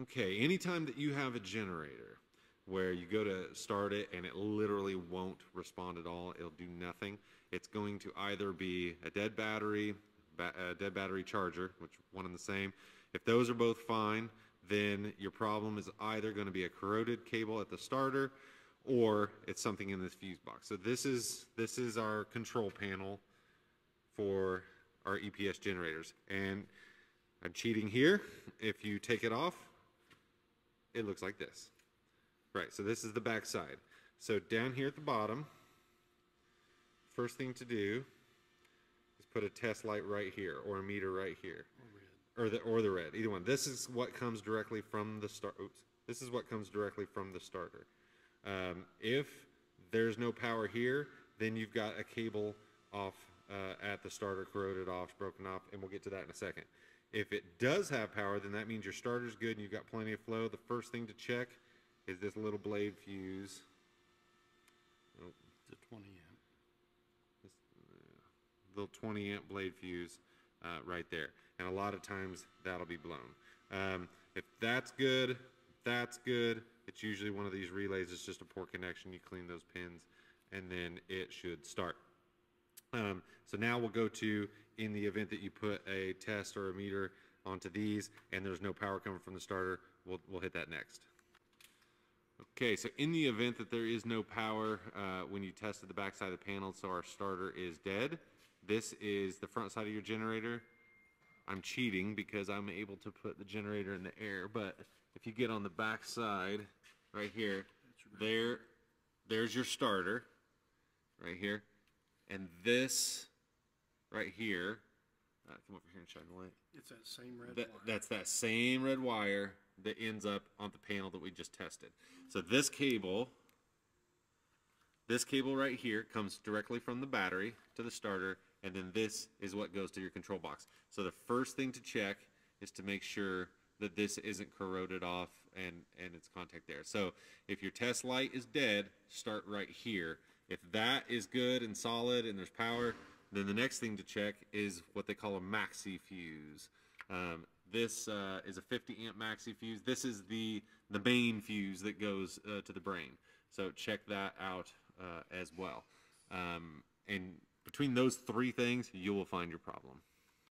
Okay, anytime that you have a generator where you go to start it and it literally won't respond at all, it'll do nothing, it's going to either be a dead battery, a dead battery charger, which one and the same. If those are both fine, then your problem is either going to be a corroded cable at the starter or it's something in this fuse box. So this is this is our control panel for our EPS generators. And I'm cheating here. If you take it off, it looks like this. Right, so this is the back side. So down here at the bottom, first thing to do is put a test light right here or a meter right here. Or the or the red, either one. This is what comes directly from the start. Oops. This is what comes directly from the starter. Um, if there's no power here, then you've got a cable off uh, at the starter corroded off, broken off, and we'll get to that in a second. If it does have power, then that means your starter's good and you've got plenty of flow. The first thing to check is this little blade fuse. Oh, It's a twenty amp. little 20 amp blade fuse uh, right there. And a lot of times that'll be blown. Um, if that's good, that's good. It's usually one of these relays. It's just a poor connection. You clean those pins and then it should start. Um, so now we'll go to in the event that you put a test or a meter onto these and there's no power coming from the starter, we'll, we'll hit that next. Okay, so in the event that there is no power uh, when you tested the back side of the panel, so our starter is dead, this is the front side of your generator. I'm cheating because I'm able to put the generator in the air, but if you get on the back side, right here, there, there's your starter, right here, and this, right here, uh, come over here and shine the light. It's that same red That, wire. that's that same red wire that ends up on the panel that we just tested. So this cable, this cable right here comes directly from the battery to the starter, and then this is what goes to your control box. So the first thing to check is to make sure that this isn't corroded off and, and it's contact there. So if your test light is dead, start right here. If that is good and solid and there's power, then the next thing to check is what they call a maxi fuse. Um, this uh, is a 50 amp maxi fuse. This is the the main fuse that goes uh, to the brain. So check that out uh, as well. Um, and between those three things, you will find your problem.